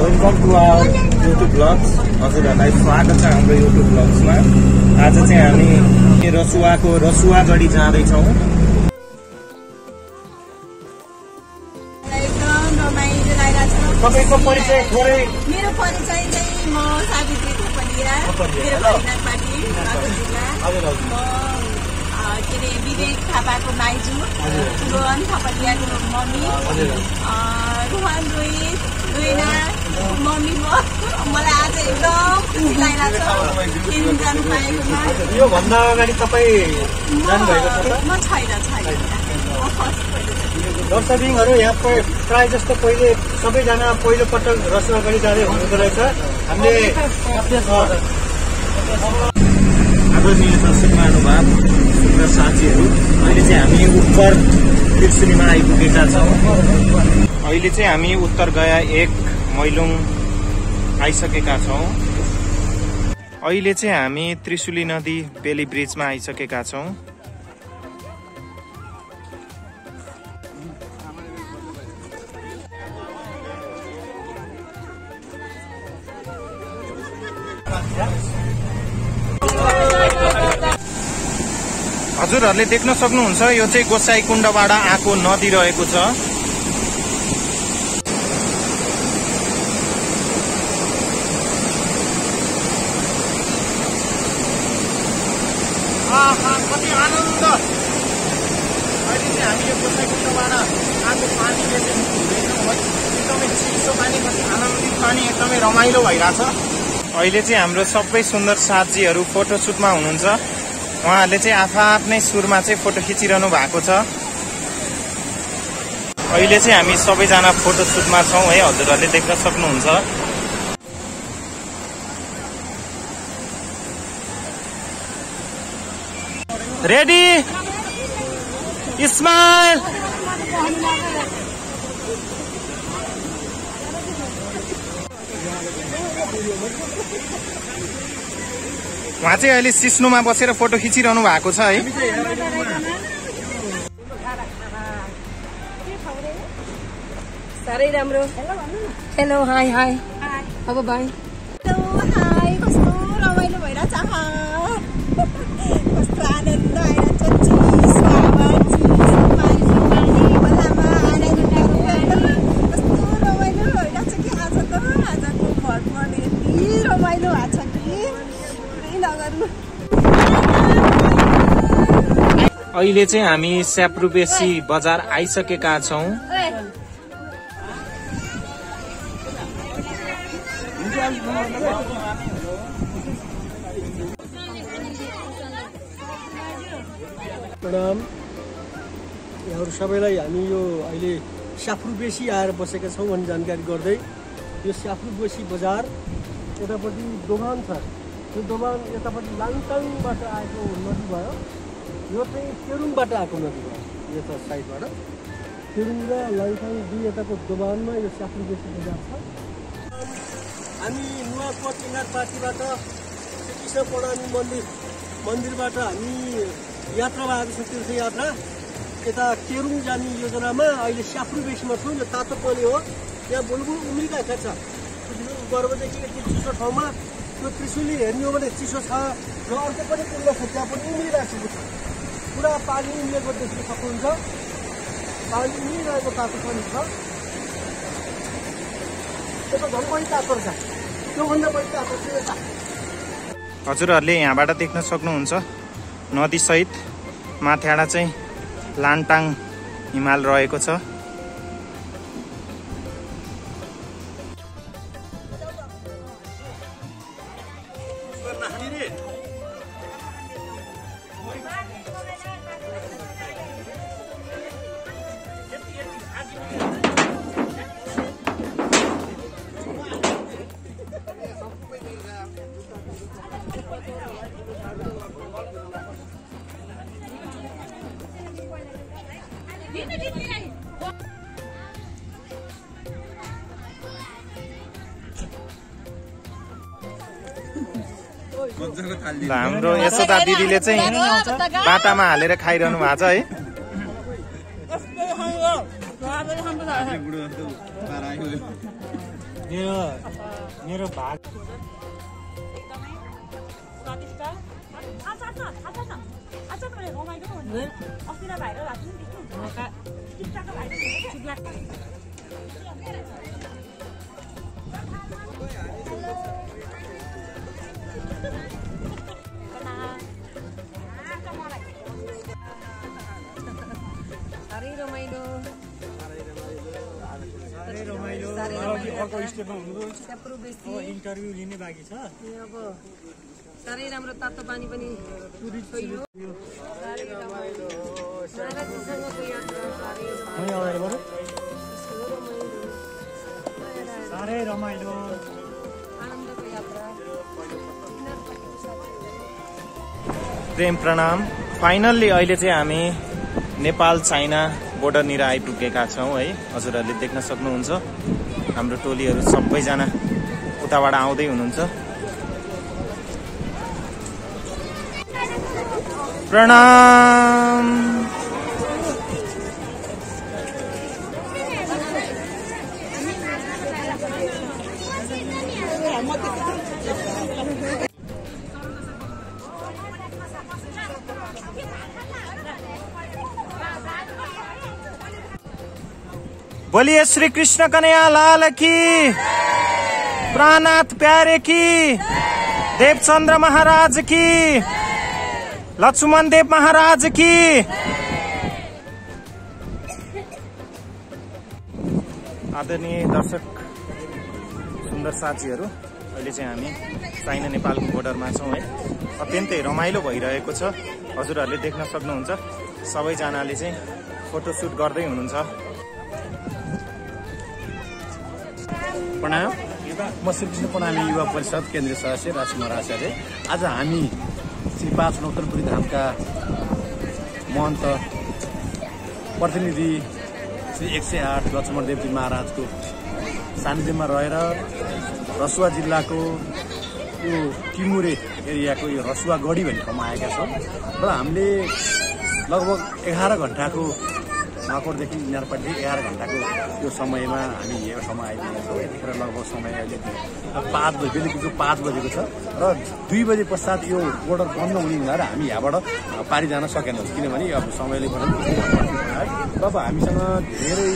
Welcome to our YouTube blogs हजुरहरूलाई स्वागत छ हाम्रो युट्युब ब्लग्समा आज चाहिँ हामी रसुवाको रसुवा गढी जाँदैछौँ। तपाईँको परिचय थोरै मेरो परिचय चाहिँ म सावित्री थपलिया मेरो परिवार पार्टी विवेक थापाको माइजू रोहन थपलियाको मम्मी। रोहन रोहित रोइना मम्मी म। मलाई आज एकदम खुसी लागिरहेको छ। जानु पाएकोमा। योभन्दा अगाडि तपाईँ म छैन छैन। दर्शकहरू यहाँ प्राय जस्तो पहिले सबैजना पहिलो पटक रसुवागढी जाँदै हुनुहुँदो रहेछ। हामीले आदरणीय दर्शक महानुभाव र साथीहरू अहिले चाहिँ हामी उत्तर त्रिशुलीमा आइपुगेका छौँ। अहिले चाहिँ हामी उत्तर गया एक मैलुङ आइसकेका छौँ। अहिले चाहिँ हामी त्रिशुली नदी बेली ब्रिजमा आइसकेका छौँ। हजुरहरूले देख्न सक्नुहुन्छ यो चाहिँ गोसाई कुण्डबाट आएको नदी रहेको छ। कति आनन्द। अहिले चाहिँ हामी यो गोसाई कुण्डबाट आएको पानीले चाहिँ एकदमै चिसो पानी कति आनन्दित पानी एकदमै रमाइलो भइरहेछ। अहिले चाहिँ हाम्रो सबै सुन्दर साथीहरू फोटोसुटमा हुनुहुन्छ। उहाँहरूले चाहिँ आफ्नै सुरमा चाहिँ फोटो खिचिरहनु भएको छ। अहिले चाहिँ हामी सबैजना फोटोसुटमा छौँ है हजुरहरूले देख्न सक्नुहुन्छ। रेडी स्माइल उहाँ चाहिँ अहिले सिस्नुमा बसेर फोटो खिचिरहनु भएको छ है। साह्रै राम्रो। हेलो हाई हाई अब बाई अहिले चाहिँ हामी स्याप्रुबेसी बजार आइसकेका छौँ। प्रणाम। यहाँहरू सबैलाई हामी यो अहिले स्याफ्रु बेसी आएर बसेका छौँ भन्ने जानकारी गर्दै यो स्याफ्रु बेसी बजार यतापट्टि दोभान छ। यो दोभान यतापट्टि लाङटाङबाट आएको नदी भयो। यो चाहिँ तेरुङबाट आएको नदी भयो यता साइडबाट। तेरुङ र लाङटाङ दुई यताको दोभानमा यो स्याफ्रु बजार छ। हामी नुवाकोट पार्टीबाट कृष्ण प्रणामी मन्दिर मन्दिरबाट हामी यात्रामा आएको छौँ तीर्थयात्रा यता केरुङ जाने योजनामा अहिले स्याफ्रु बेसीमा छौँ यो तातो पानी हो। यहाँ बुलबुल उम्रिरहेको छ गर्भदेखि यति चिसो ठाउँमा त्यो त्रिशुली हेर्ने हो भने चिसो छ र अर्को पनि कुण्ड छ त्यहाँ पनि उम्रिरहेको छ। पुरा पानी उम्रिएको देख्न सक्नुहुन्छ। पानी उम्रिरहेको तातो पानी छ यता झन् बढी तातो छ त्योभन्दा बढी तातो छ? यता हजुरहरूले यहाँबाट देख्न सक्नुहुन्छ। नदीसहित माथिबाट चाहिँ लान्टाङ हिमाल रहेको छ। दिदीले चाहिँ बाटामा हालेर खाइरहनु भएको छ है मेरो मेरो भाग एकदमै स्वादिष्ट अर्को स्टेपमा अब इन्टरभ्यू लिने बाँकी छ। अब साह्रै राम्रो तातो पानी पनि साह्रै रमाइलो। प्रेम प्रणाम। फाइनल्ली अहिले चाहिँ हामी नेपाल चाइना बोर्डरनिर आइपुगेका छौँ है। हजुरहरूले देख्न सक्नुहुन्छ। हाम्रो टोलीहरू सबैजना उताबाट आउँदै हुनुहुन्छ। प्रणाम। बोलिए श्री कृष्ण कन्हैया लाल की। प्राणनाथ प्यारे की। देवचंद्र महाराज की। लक्ष्मण देव महाराज की। आदरणीय दर्शक सुन्दर साथीहरू अहिले चाहिँ हामी चाइना नेपालको बोर्डरमा छौँ है। अत्यन्तै रमाइलो भइरहेको छ। हजुरहरूले देख्न सक्नुहुन्छ। सबैजनाले चाहिँ फोटोसुट गर्दै हुनुहुन्छ। प्रणाम। म श्रीकृष्ण प्रणामी युवा परिषद केन्द्रीय सदस्य राजकुमार आचार्य। आज हामी श्री पाँच नौतनपुरी धामका महन्त प्रतिनिधि श्री एक सय आठ लक्ष्मण देवजी महाराजको सान्निध्यमा रहेर रसुवा जिल्लाको यो टिमुरे एरियाको यो रसुवा गढी भन्ने ठाउँमा आएका छौँ। र हामीले लगभग एघार घन्टाको माकोटदेखि इनारपाटीदेखि एघार घन्टाको यो समयमा हामी ठाउँमा आइपुगेका छौँ। यतिखेर लगभग समय अहिले पाँच बजी बेलुकीको पाँच बजेको छ। र दुई बजे पश्चात यो बोर्डर बन्द हुने हुँदा हामी यहाँबाट पारि जान सकेनौँ। किनभने अब समयले है अब हामीसँग धेरै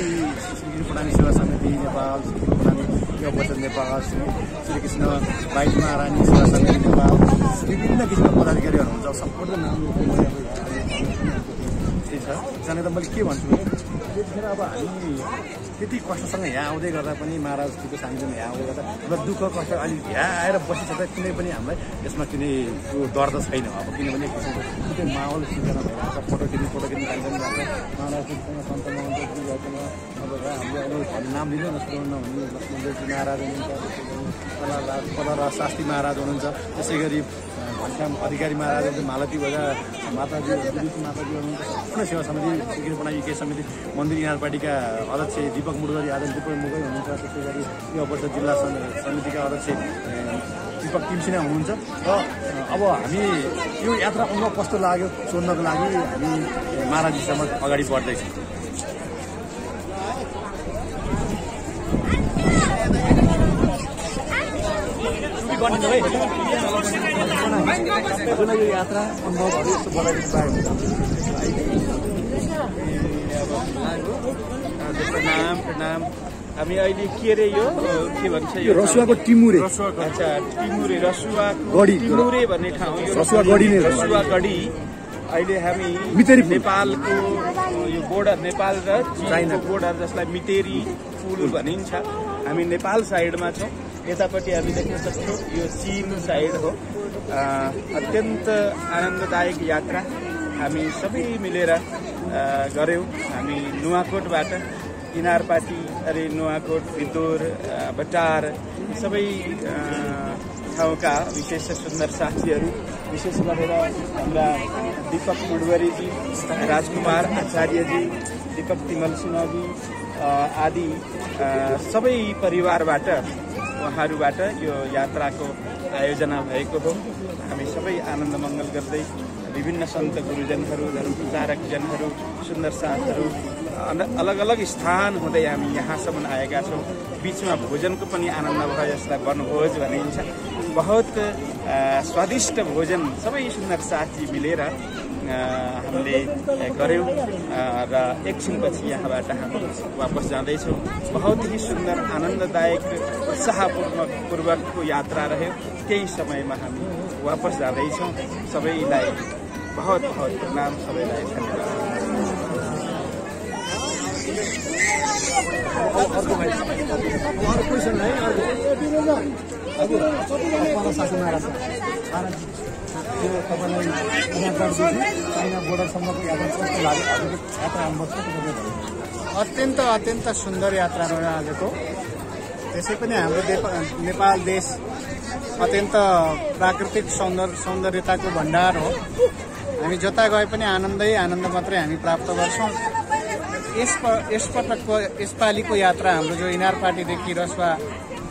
प्रणामी सेवा समिति नेपाल श्री प्रणामी परिषद नेपाल श्री श्रीकृष्ण बाइक महारानी सेवा समिति नेपाल विभिन्न किसिमका पदाधिकारीहरू हुन्छ सम्पूर्ण नाम त्यही छ। जाने त मैले के भन्छु? भने त्यतिखेर अब हामी त्यति कष्टसँग यहाँ आउँदै गर्दा पनि महाराजजीको सानिध्यमा यहाँ आउँदै गर्दा अब दुःख कष्ट अलिक यहाँ आएर बसिसक्दा कुनै पनि हामीलाई यसमा कुनै त्यो दर्द छैन। अब किनभने त्यो माहौल सिर्जना भइरहेको छ फोटो खिच्नु फोटो खिच्नु कार्यक्रम भएको छ महाराजजीसँग सन्त भएकोमा अब हामीले अहिले नाम लिनै नसक्नु नहुने लक्ष्मणदेवजी महाराज हुनुहुन्छ कला कला शास्त्री महाराज हुनुहुन्छ। त्यसै गरी घनश्याम अधिकारी महाराज मालती बजा माताजी माताजी सम्पूर्ण सेवा समिति सिक्किम बनाई समिति मन्दिर इनार पार्टीका अध्यक्ष दिपक मुडगरी आदम दिपक मुगै हुनुहुन्छ त्यसै गरी युवा परिषद जिल्ला सम- समितिका अध्यक्ष दिपक तिमसिना हुनुहुन्छ र अब हामी यो यात्रा आउन कस्तो लाग्यो सोध्नको लागि हामी महाराजीसम्म अगाडि बढ्दैछौँ यो यात्रा अनुभवहरू यस्तो बनाइदिनु पायो प्रणाम प्रणाम हामी अहिले के अरे यो के भन्छ यो रसुवाको टिमुरे अच्छा टिमुरे रसुवा गढी। टिमुरे भन्ने ठाउँ रसुवा गढी नै। रसुवा गढी अहिले हामी। नेपालको यो बोर्डर नेपाल र चाइनाको। बोर्डर जसलाई मितेरी फुल भनिन्छ हामी नेपाल साइडमा छौँ यतापट्टि हामी देख्न सक्छौँ यो चिन साइड हो। अत्यन्त आनन्ददायक यात्रा हामी सबै मिलेर गऱ्यौँ हामी नुवाकोटबाट इनारपाटी अरे नुवाकोट अ, बटार सबै ठाउँका विशेष सुन्दर साथीहरू विशेष गरेर हाम्रा दिपक मुडवरीजी राजकुमार आचार्यजी दिपक तिमल सिंहजी आदि सबै परिवारबाट उहाँहरूबाट यो यात्राको आयोजना भएको हो। हामी सबै आनन्द मङ्गल गर्दै विभिन्न सन्त गुरुजनहरू धर्म प्रचारकजनहरू सुन्दर साथहरू अलग अलग स्थान हुँदै हामी यहाँसम्म आएका छौँ। बिचमा भोजनको पनि आनन्द भयो यसलाई वनभोज भनिन्छ। बहुत स्वादिष्ट भोजन सबै सुन्दर साथी मिलेर हामीले गऱ्यौँ र एकछिनपछि यहाँबाट हामी वापस जाँदैछौँ। बहुत ही सुन्दर आनन्ददायक उत्साहपूर्वक पूर्वकको यात्रा रह्यो। केही समयमा हामी वापस जाँदैछौँ। सबैलाई बहुत बहुत प्रणाम सबैलाई धन्यवाद। यात्रा अत्यन्त अत्यन्त सुन्दर यात्रा रह्यो आजको त्यसै पनि हाम्रो नेपाल देश अत्यन्त प्राकृतिक सौन्दर्य सौन्दर्यताको भण्डार हो। हामी जता गए पनि आनन्दै आनन्द मात्रै हामी प्राप्त गर्छौँ। यस यसपटकको यसपालिको यात्रा हाम्रो जो इनार पार्टीदेखि रसवा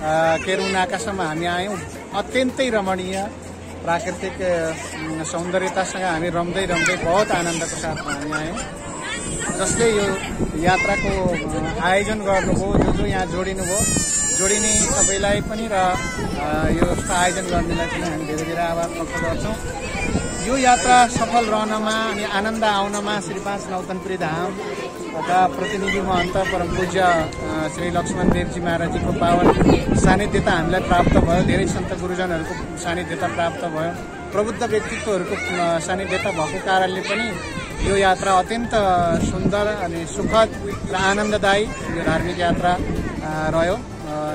अ, केरुङ नाकासम्म हामी आयौँ। अत्यन्तै रमणीय प्राकृतिक सौन्दर्यतासँग हामी रम्दै रम्दै बहुत आनन्दको साथमा हामी आयौँ। जसले यो यात्राको आयोजन गर्नुभयो जो जो यहाँ जोडिनुभयो जोडिने सबैलाई पनि र यो यस्तो आयोजन गर्नेलाई पनि हामी धेरै धेरै आभार व्यक्त गर्छौँ। यो यात्रा सफल रहनमा अनि आनन्द आउनमा श्री पाँच नौतनपुरी धामका प्रतिनिधि महन्त परम पूज्य श्री लक्ष्मण देवजी महाराजीको पावन सान्निध्यता हामीलाई प्राप्त भयो। धेरै सन्त गुरुजनहरूको सान्निध्यता प्राप्त भयो। प्रबुद्ध व्यक्तित्वहरूको अ, सान्निध्यता भएको कारणले पनि यो यात्रा अत्यन्त सुन्दर अनि सुखद र आनन्ददायी यो धार्मिक यात्रा रह्यो।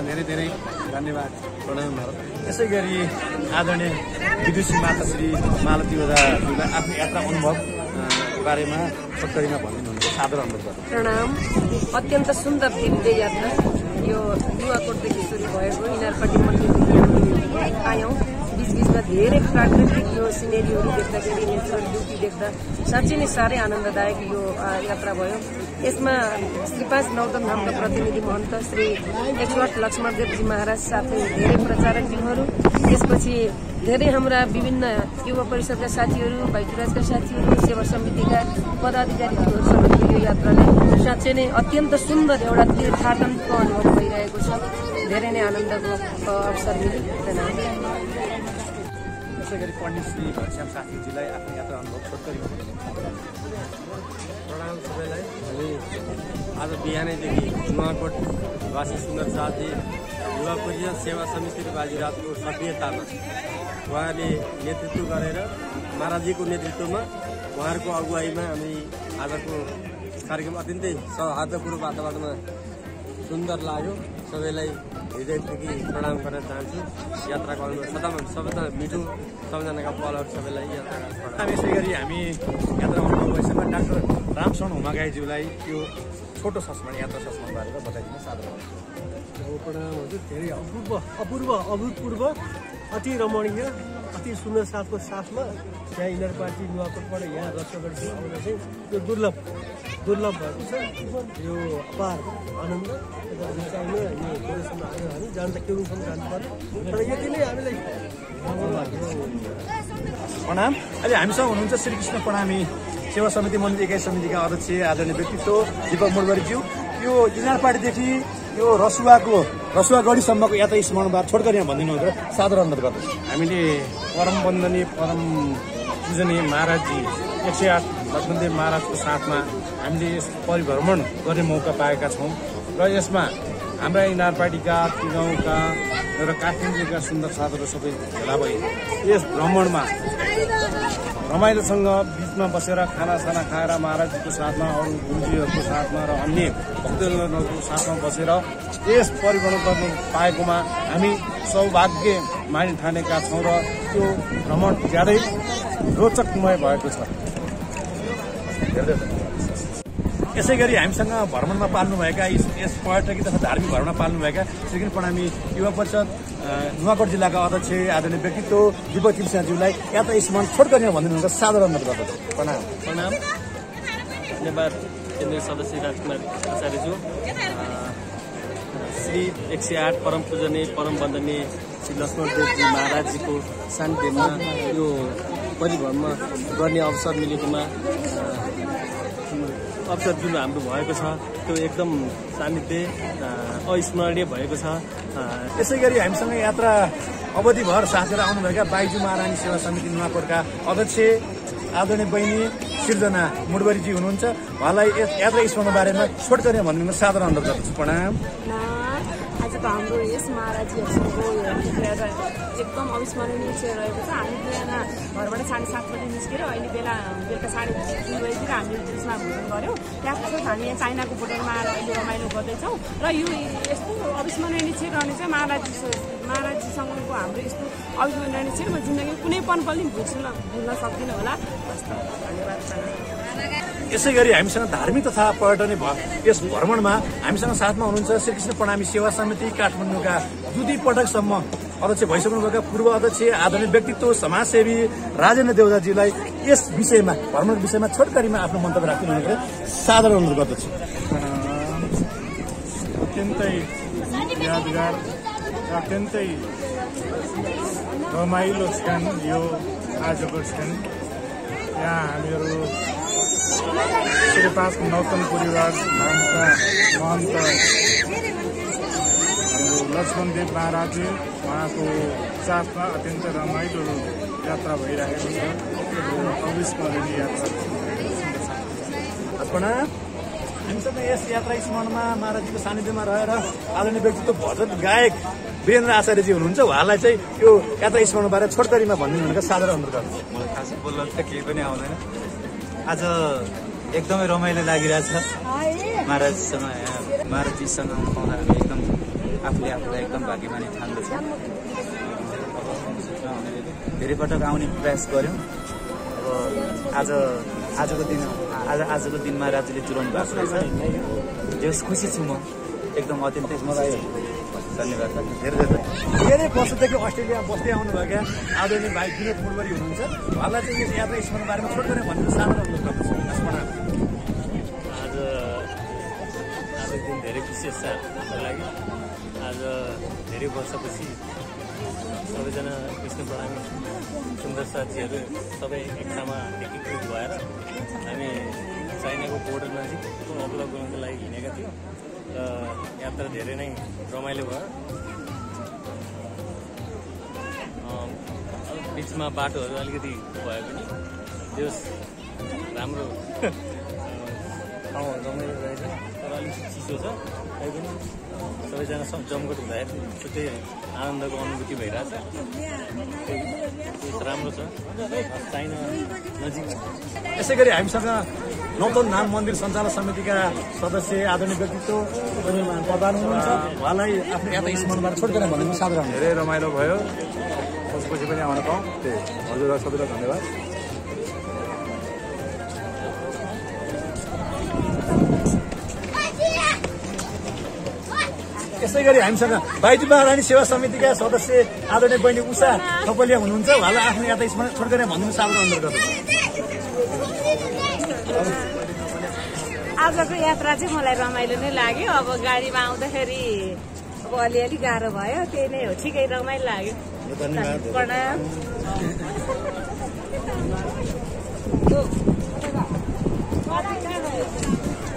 धेरै धेरै धन्यवाद प्रणाम भारत यसै गरी आदरणीय विदुषी माता श्री मालती ओझाज्यूलाई आफ्नो यात्रा अनुभव बारेमा छोटकरीमा भनिदिनुहुन्छ सादर अनुरोध प्रणाम। अत्यन्त सुन्दर दिव्य यात्रा। यो युवाकोटदेखि सुरु भएको इनारपट्टि मन्दिरदेखि आयौँ। बिचबिचमा धेरै प्राकृतिक यो सिनेरीहरू देख्दाखेरि नेचरल ब्युटी देख्दा साँच्चै नै साह्रै आनन्ददायक यो यात्रा भयो। यसमा श्री पाँच नौतन धामका प्रतिनिधि महन्त श्री एकसठ लक्ष्मणदेवजी महाराज साथै धेरै प्रचारकज्यूहरू त्यसपछि धेरै हाम्रा विभिन्न युवा परिषदका साथीहरू भाइचुराजका साथीहरू सेवा समितिका पदाधिकारीहरूसँग यो यात्राले साँच्चै नै अत्यन्त सुन्दर एउटा तीर्थाटनको अनुभव भइरहेको छ। धेरै नै आनन्दको अवसर मिल्यो। धन्यवाद यसै गरी पण्डित श्री घनश्याम साथीजीलाई आफ्नो यात्रा अनुभव छोटकरीमा प्रणाम सबैलाई। हामी आज बिहानैदेखि नुवाकोट वासी सुन्दर साथी युवा परिषद सेवा समिति र बाजीराजको सक्रियतामा उहाँले नेतृत्व गरेर महाराजीको नेतृत्वमा उहाँहरूको अगुवाईमा हामी आजको कार्यक्रम अत्यन्तै सौहार्दपूर्ण वातावरणमा सुन्दर लाग्यो। सबैलाई हृदयदेखि प्रणाम गर्न चाहन्छु। यात्राको अनुभव सदा सबैभन्दा मिठो सम्झनाका पलहरू सबैलाई अब यसै गरी हामी यात्रा अनुभव भइसक्यो डाक्टर रामशरण हुमागाईज्यूलाई यो छोटो संस्मरण यात्रा संस्मरण बारेमा बताइदिनु। अब प्रणाम हजुर धेरै अपूर्व अपूर्व अभूतपूर्व अति रमणीय अति सुन्दर साथको साथमा यहाँ इनर पार्टी नुवाकोटबाट यहाँ रसगढसम्म आउन चाहिँ यो दुर्लभ दुर्लभ भएको छ। यो अपार आनन्द चाहिने यो गोरेसम्म आयो हामी जान त केरुङसम्म जानु पर्यो। तर यति नै हामीलाई प्रणाम। अहिले हामीसँग हुनुहुन्छ श्रीकृष्ण प्रणामी सेवा समिति मन्दिर इकाइ समितिका अध्यक्ष आदरणीय व्यक्तित्व दिपक मोडगरीज्यू यो इनार पार्टीदेखि यो रसुवाको रसुवागढीसम्मको यात्रा स्मरणबार छोटकरीमा भनिदिनु भनेर सादर अनुरोध गर्दछु। हामीले परम वन्दनीय परम पूजनीय महाराजजी एक सय आठ लक्ष्मणदेव महाराजको साथमा हामीले यस परिभ्रमण गर्ने मौका पाएका छौँ। र यसमा हाम्रा इनार पार्टीका गाउँका र काठमाडौँका सुन्दर साथहरू सबै भेला भए। यस भ्रमणमा रमाइलोसँग बिचमा बसेर खानासाना खाएर महाराजजीको साथमा अरू गुरुजीहरूको साथमा र अन्य भक्तजनहरूको साथमा बसेर यस परिभ्रमण गर्नु पाएकोमा हामी सौभाग्य मानि ठानेका छौँ र त्यो भ्रमण ज्यादै रोचकमय भएको छ। यसै गरी हामीसँग भ्रमणमा पाल्नुभएका यस पर्यटकीय तथा धार्मिक भ्रमणमा पाल्नुभएका श्रीकृष्ण प्रणामी युवा परिषद नुवाकोट जिल्लाका अध्यक्ष आदरणीय व्यक्तित्व दिपक तिमसिंहज्यूलाई यात्रा स्मरण छोटकरीमा भनिदिनुहुन्छ सादर अनुरोध गर्दछु प्रणाम। प्रणाम। धन्यवाद केन्द्रीय सदस्य राजकुमार आचार्यज्यू। श्री एक सय आठ परम पूजनीय परम वन्दनीय श्री लक्ष्मणदेवजी महाराजजीको सान्निध्यमा यो परिभ्रमण गर्ने अवसर मिलेकोमा अवसर जुन हाम्रो भएको छ त्यो एकदम सान्निध्य अ, अविस्मरणीय भएको छ। यसै गरी हामीसँग यात्रा अवधिभर साथेर आउनुभएका बाइजू महारानी सेवा समिति नुवाकोटका अध्यक्ष आदरणीय बहिनी सिर्जना मुडबरीजी हुनुहुन्छ। उहाँलाई यस यात्रा स्मरण बारेमा छोटकरी भनिदिनु साधारण अनुरोध गर्दछु। प्रणाम। आजको हाम्रो यस यात्रा एकदम अविस्मरणीय चाहिँ रहेको छ। हामी बिहान घरबाट साढे सात बजी निस्केर अहिले बेला बेलुका साढे तिन बजीतिर हामीले त्यसमा भोजन गऱ्यौँ। त्यसपछि हामी यहाँ चाइनाको होटलमा आएर अहिले रमाइलो गर्दैछौँ। र यो यस्तो अविस्मरणीय चाहिँ रहने चाहिँ महाराजी महाराजीसँगको हाम्रो यस्तो अविस्मरणीय चाहिँ म जिन्दगी कुनै पल पनि भुल्न भुल्न सक्दिनँ होला। हस् धन्यवाद। यसै गरी हामीसँग धार्मिक तथा पर्यटन यस भ्रमणमा हामीसँग साथमा हुनुहुन्छ श्रीकृष्ण प्रणामी सेवा समिति काठमाडौँका दुई पटकसम्म अध्यक्ष भइसक्नुभएका पूर्व अध्यक्ष आधुनिक व्यक्तित्व समाजसेवी राजेन्द्र देवदाजीलाई यस विषयमा भ्रमण विषयमा छोटकरीमा आफ्नो मन्तव्य राख्नु हुने साधारण अनुरोध गर्दछु। अत्यन्तै यादगार अत्यन्तै रमाइलो क्षण यो आजको क्षण। यहाँ हामीहरू श्री पाँच नौतन परिवार धामका महन्त लक्ष्मणदेव महाराजजी उहाँको साथमा अत्यन्त रमाइलो यात्रा भइरहेको छ। अविस्मरणीय यात्रा। प्रणाम हामीसँग यस यात्रा स्मरणमा महाराजीको सानिध्यमा रहेर आदरणीय व्यक्तित्व भजन गायक वीरेन्द्र आचार्यजी हुनुहुन्छ। उहाँलाई चाहिँ यो यात्रा स्मरणबारे छोटकरीमा भनिदिनु भनेको साधारण अनुरोध मलाई खास बोल्न त केही पनि आउँदैन। आज एकदमै रमाइलो लागिरहेछ। महाराजसँग महाराजीसँग पाउँदा हामी एकदम आफूले आफूलाई एकदम भाग्यमानी ठान्दछौँ। धेरै पटक आउने प्रयास गऱ्यौँ अब आज आजको दिन आज आजको दिन महाराजीले जुराउनु भएको रहेछ। जस खुसी छु म। एकदम अत्यन्तै मलाई धन्यवाद धेरै धेरै धेरै वर्षदेखि अस्ट्रेलिया बस्दै आउनुभएका आदरणीय भाइ विनोद मुडबरी हुनुहुन्छ। उहाँलाई चाहिँ यस यात्रा स्मरण बारेमा छोटकरी भनिदिनु साधारण अनुरोध गर्दछु यस प्रणाम आज आजको दिन धेरै विशेष छ हाम्रो लागि। आज धेरै वर्षपछि सबैजना कृष्ण प्रणामी सुन्दर साथीहरू सबै एक एकीकृत भएर हामी चाइनाको बोर्डर नजिक अवलोक गर्नको लागि हिँडेका थियौँ। र यात्रा धेरै नै रमाइलो भयो। बिचमा बाटोहरू अलिकति भए पनि। त्यो राम्रो ठाउँहरू रमाइलो रहेछ तर अलिक चिसो छ। तैपनि सबैजना सब जमघट हुँदाखेरि छुट्टै आनन्दको अनुभूति भइरहेछ। राम्रो छ। चाइना नजिक यसै गरी हामीसँग नौतन नाम मन्दिर सञ्चालक समितिका सदस्य आदरणीय व्यक्तित्व पनि प्रधान हुनुहुन्छ। उहाँलाई आफ्नो यात्रा स्मरणबाट छोटकरी भनिदिनु साधारण। धेरै रमाइलो भयो। पछि पनि आउन पाऊँ। त्यही। हजुरलाई सबैलाई धन्यवाद। यसै गरी हामीसँग बाइजू महारानी सेवा समितिका सदस्य आदरणीय बहिनी उषा थपलिया हुनुहुन्छ। उहाँलाई आफ्नो यात्रा स्मरण छोटकरी भनिदिनु साधारण अनुरोध गर्दछु आजको यात्रा चाहिँ मलाई रमाइलो नै लाग्यो। अब गाडीमा आउँदाखेरि अब अलिअलि गाह्रो भयो त्यही नै हो। ठिकै रमाइलो लाग्यो। प्रणाम।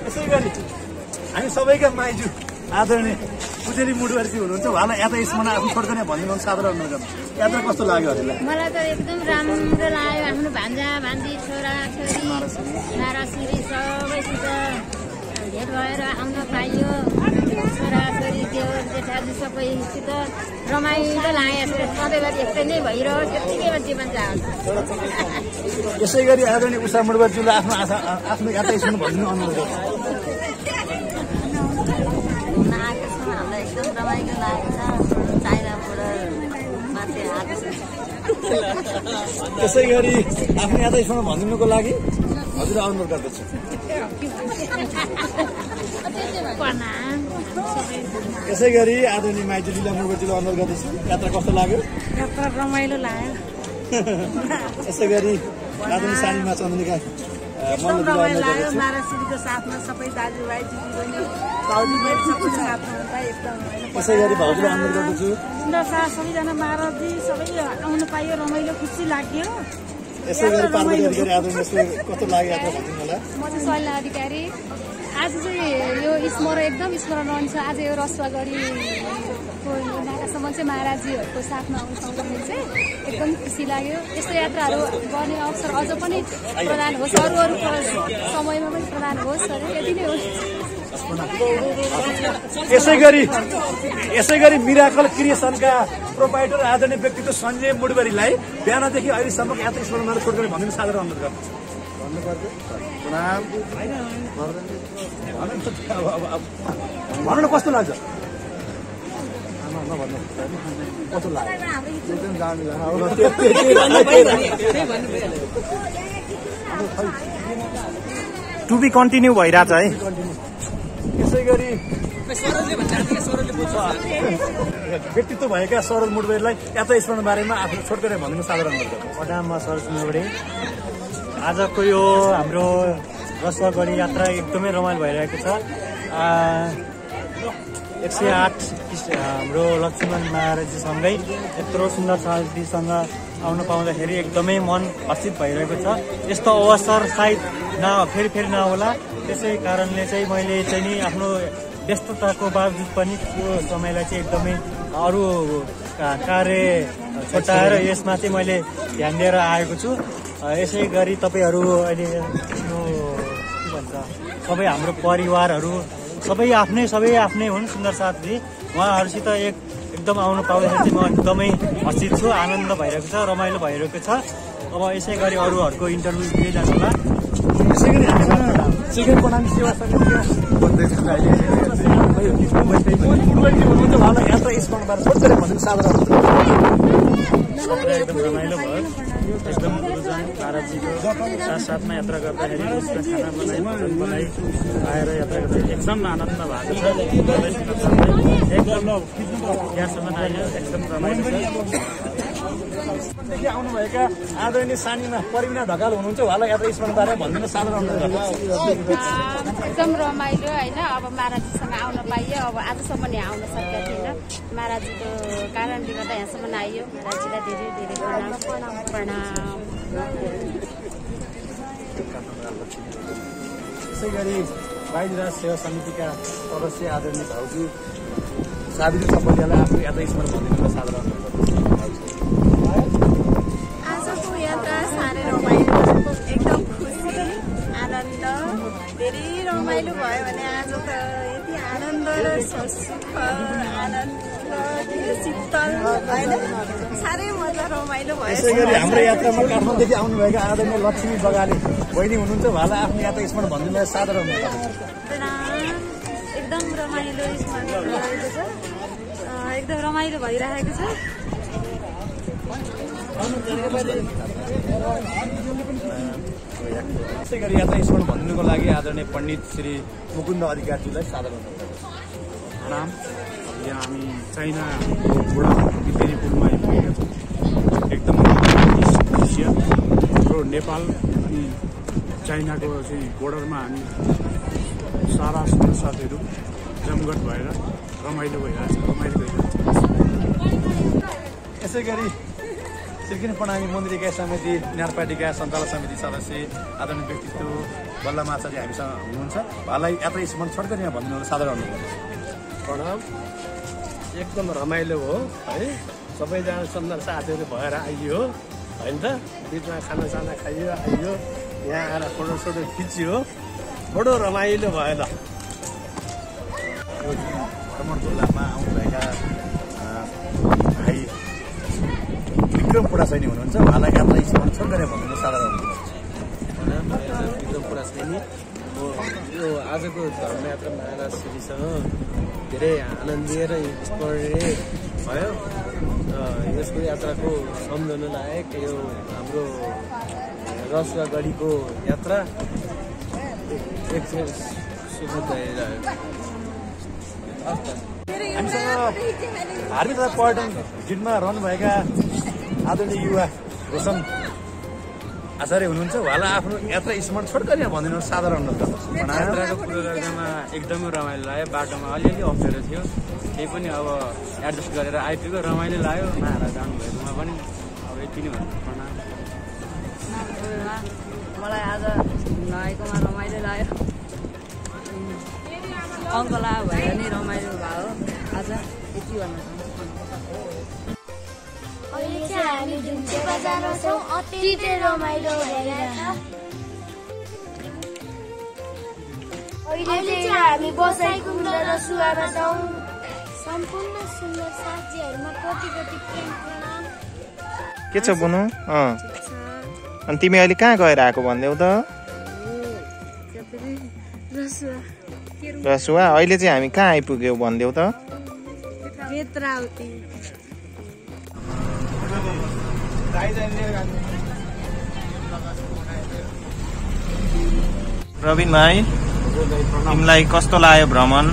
यसै गरी हामी सबैका माइजू आदरणीय पुजेरी मुडुवारजी हुनुहुन्छ उहाँलाई यात्रा स्मरण आफ्नो छोटकरी भनिदिनु साधारण गर्नु यात्रा कस्तो लाग्यो हजुरलाई मलाई त एकदम राम्रो लाग्यो आफ्नो भान्जा भान्जी छोरा छोरी नाराश्री सबैसित भेट भएर आउन पाइयो। छोरा छोरी त्यो जेठाजु सबैसित रमाइलो लाग्यो। सधैँभरि यस्तै नै भइरहोस् त्यत्तिकैमा जीवन जाओस्। यसै गरी आदरणीय उषा आफ्नो आफ्नो यात्रा भनिदिनु अनुरोध गर्छु आएको छ हामीलाई एकदम रमाइलो लागेको छ चाइनाबाट मान्छे आएको छ यसै गरी आफ्नो स्मरण भनिदिनुको लागि हजुर अनुरोध गर्दछु। प्रणाम यसै गरी आदरणीय माइजू लीला मुडुवारजीलाई अनुरोध गर्दछु। यात्रा कस्तो लाग्यो? यात्रा रमाइलो लाग्यो। यसै गरी आदरणीय सानीमा चन्द्रिका एकदम रमाइलो लाग्यो। महाराष्ट्रीको साथमा सबै दाजुभाइ दिदीबहिनी भाउजू बहिनी सबै साथमा हुँदा एकदम रमाइलो यसै गरी भाउजूलाई अनुरोध गर्दछु। सुन्दर साथ सबैजना महाराजी सबै आउनु पायो रमाइलो खुसी लाग्यो। यसै गरी पार्वती अधिकारी आदरणीय यसले कस्तो लाग्यो यात्रा भनिदिनु होला? म चाहिँ शैला अधिकारी। आज चाहिँ यो स्मरण एकदम स्मरण रहन्छ आज यो रसुवागढीको यो नाकासम्म चाहिँ महाराजीहरूको साथमा आउनु पाउँदाखेरि चाहिँ एकदम खुसी लाग्यो। यस्तो यात्राहरू गर्ने अवसर अझ पनि प्रदान होस् अरू अरू समयमा पनि प्रदान होस् अरे यति नै हो। यसै गरी यसै गरी मिराकल क्रिएसनका प्रोपाइटर आदरणीय व्यक्तित्व सञ्जय मुडबरीलाई बिहानदेखि अहिलेसम्मको यात्रा स्मरणहरू छोडेर भनिदिनु सादर अनुरोध गर्दछु भन्नु न कस्तो लाग्छ? कस्तो टु बी कन्टिन्यू भइरहेछ है यसै गरी व्यक्तित्व भएका सरोज मुडबेरलाई यात्रा स्मरण बारेमा आफ्नो छोटकरी भनिदिनु साधारण गर्छ प्रणाम म सरोज मुडबेरी आजको यो हाम्रो रसुवागढी यात्रा एकदमै रमाइलो भइरहेको छ। आ, एक सय आठ हाम्रो लक्ष्मण महाराजीसँगै यत्रो सुन्दर साथीसँग आउन पाउँदाखेरि एकदमै मन हर्षित भइरहेको छ। यस्तो अवसर सायद न फेरि फेरि नहोला। त्यसै कारणले चाहिँ मैले चाहिँ नि आफ्नो व्यस्तताको बावजुद पनि त्यो समयलाई चाहिँ एकदमै अरू कार्य छुट्याएर यसमा चाहिँ मैले ध्यान दिएर आएको छु। यसै गरी तपाईँहरू अहिले के भन्छ सबै हाम्रो परिवारहरू सबै आफ्नै सबै आफ्नै हुन् सुन्दर साथी। उहाँहरूसित एक एकदम आउनु पाउँदाखेरि चाहिँ म एकदमै हर्षित छु आनन्द भइरहेको छ रमाइलो भइरहेको छ। अब यसै गरी अरूहरूको इन्टरभ्यू दिँदै जानु होला यसै गरी चिकन बनाउने सेवा साधारण। एकदम रमाइलो भयो। एकदम गुरुजन महाराजजीको साथसाथमा यात्रा गर्दाखेरि यसको खाना बनाइ भोजन बनाइ आएर यात्रा गर्दाखेरि एकदम आनन्द भएको छ। साथै एकदम यहाँसम्म आयो एकदम रमाइलो छ। आउनुभएका आदरणीय सानीमा परिमिना ढकाल हुनुहुन्छ उहाँलाई यात्रा स्मरणबारे भनिदिनु साधारण एकदम रमाइलो होइन अब महाराजीसँग आउन पाइयो अब आजसम्म यहाँ आउन सकेका थिएन। महाराजीको कारणले गर्दा यहाँसम्म आइयो। महाराजीलाई धेरै धेरै प्रणाम। प्रणाम यसै गरी बाहिर राज सेवा समितिका सदस्य आदरणीय भाउजू सावित्री चपलियालाई आफ्नो यात्रा स्मरण भनिदिनु साधारण रमाइलो भयो भने आज त यति आनन्द र सुख आनन्द शीतल होइन? साह्रै मजा रमाइलो यसै गरी हाम्रो भयो यात्रामा काठमाडौँदेखि आउनुभएका आदरणीय लक्ष्मी बगाले बहिनी हुनुहुन्छ उहाँलाई आफ्नो यात्रा स्मरण भनिदिनु साधारण एकदम रमाइलो स्मरण भइरहेको छ। एकदम रमाइलो भइरहेको छ। यसै गरी यात्रा स्मरण भनिदिनुको लागि आदरणीय पण्डित श्री मुकुन्द अधिकारीजीलाई साधारण प्रणाम। यहाँ हामी चाइना बुढा बितेरी पुलमा आइपुगेका छौँ। एकदम दृश्य। हाम्रो नेपाल अनि चाइनाको चाहिँ बोर्डरमा हामी सारा साथीहरू जमघट भएर रमाइलो भइरहेछ रमाइलो गरिरहेछ यसै गरी सिर्किन प्रणामी मन्दिर समिति न्यारपाटीका सञ्चालक समिति सदस्य आदरणीय व्यक्तित्व बल्लम आचार्य हामीसँग हुनुहुन्छ। उहाँलाई यात्रा स्मरण छोटकरीमा भनिदिनु होला साधारण प्रणाम। एकदम रमाइलो हो है। सबैजना सुन्दर साथीहरू भएर आइयो होइन त? बिचमा खानासाना खाइयो आइयो। यहाँ आएर फोटो सोटो खिचियो। बडो रमाइलो भयो ल भ्रमण आउनुभएका विक्रम पुरा सैनी हुनुहुन्छ। उहाँलाई यात्रा स्मरण छोटकरी भनिदिनु साधारण एकदम कुरा छैन हो यो आजको धर्मयात्रा महाराज श्रीसँग धेरै आनन्दीय र स्मरणीय भयो। र यसको यात्राको सम्झन लायक यो हाम्रो रसुवागढीको यात्रा एक सुखद हामीसँग धार्मिक तथा पर्यटन भिडमा रहनुभएका आदरणीय युवा रोशन आचार्य हुनुहुन्छ उहाँलाई आफ्नो यात्रा स्मरण छोटकरीमा भनिदिनु साधारण यात्राको कुरो गर्दामा एकदमै रमाइलो लाग्यो बाटोमा अलिअलि अप्ठ्यारो थियो। त्यही पनि अब एडजस्ट गरेर आइपुग्यो रमाइलो लाग्यो। महाराज आउनुभएकोमा पनि अब यति नै भन्नु प्रणाम। मलाई आज नआएकोमा रमाइलो लाग्यो। अङ्कला भएर नै रमाइलो भयो। आज यति भन्न चाहिँ हामी ढुङ्गे बजारमा छौँ अति नै रमाइलो भइरहेछ। अहिले चाहिँ हामी बसाइ र सुवामा छौँ। सम्पूर्ण सुन्दर साथीहरूमा कोटि कोटि प्रेम प्रणाम के छ बुनु? अँ। अनि तिमी अहिले कहाँ गएर आएको भनिदेऊ त? रसुवा। अहिले चाहिँ हामी कहाँ आइपुग्यौँ भनिदेऊ त? प्रवीण भाइ तिमीलाई कस्तो लाग्यो भ्रमण?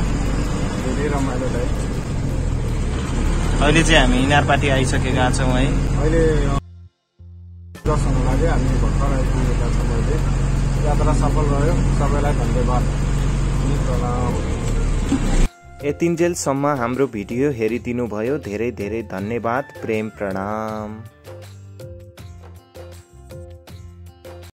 अहिले चाहिँ हामी इनारपाटी आइसकेका छौँ है। अहिले दर्शन लागि हामी भर्खर आइपुगेका छौँ अहिले। यात्रा सफल रह्यो सबैलाई धन्यवाद। यतिन्जेलसम्म हाम्रो भिडियो हेरिदिनु भयो धेरै धेरै धन्यवाद प्रेम प्रणाम।